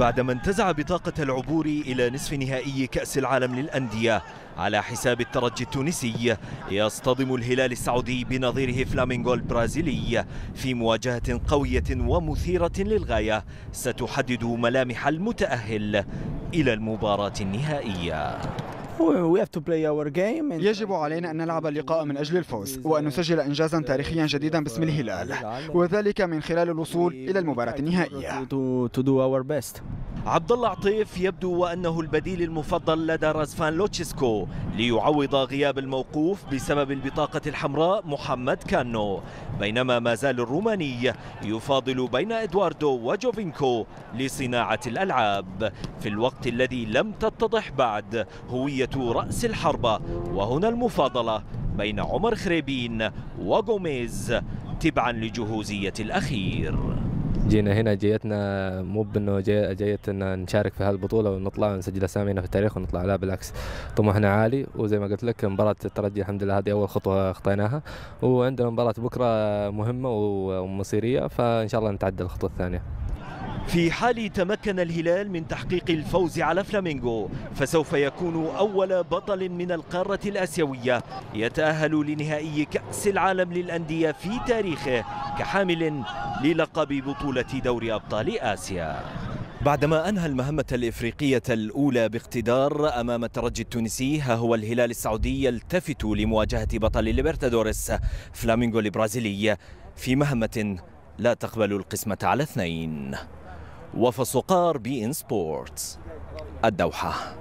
بعدما انتزع بطاقة العبور إلى نصف نهائي كأس العالم للأندية. على حساب الترجي التونسي يصطدم الهلال السعودي بنظيره فلامينغو البرازيلي في مواجهة قوية ومثيرة للغاية. ستحدد ملامح المتأهل إلى المباراة النهائية. يجب علينا أن نلعب اللقاء من أجل الفوز وأن نسجل إنجازا تاريخيا جديدا باسم الهلال. وذلك من خلال الوصول إلى المباراة النهائية. عبد الله عطيف يبدو وأنه البديل المفضل لدى رازفان لوتشيسكو ليعوض غياب الموقوف بسبب البطاقة الحمراء محمد كانو. بينما ما زال الروماني يفاضل بين إدواردو وجوفينكو لصناعة الألعاب. في الوقت الذي لم تتضح بعد هوية رأس الحربة وهنا المفاضلة بين عمر خريبين وغوميز تبعا لجهوزية الأخير. جينا هنا جيتنا مو بإنه جي جيتنا نشارك في هالبطولة ونطلع ونسجل أسامينا في التاريخ ونطلع لا بالعكس. طموحنا عالي وزي ما قلت لك مباراة الترجي الحمد لله هذه أول خطوة خطيناها وعندنا مباراة بكرة مهمة ومصيرية فإن شاء الله نتعدى الخطوة الثانية. في حال تمكن الهلال من تحقيق الفوز على فلامينغو فسوف يكون أول بطل من القارة الآسيوية يتأهل لنهائي كأس العالم للأندية في تاريخه كحامل للقب بطولة دوري أبطال آسيا. بعدما أنهى المهمة الإفريقية الأولى باقتدار أمام الترجي التونسي ها هو الهلال السعودي يلتفت لمواجهة بطل ليبرتادوريس فلامينغو البرازيلي في مهمة لا تقبل القسمة على اثنين. وفى بي إن سبورتس. الدوحة.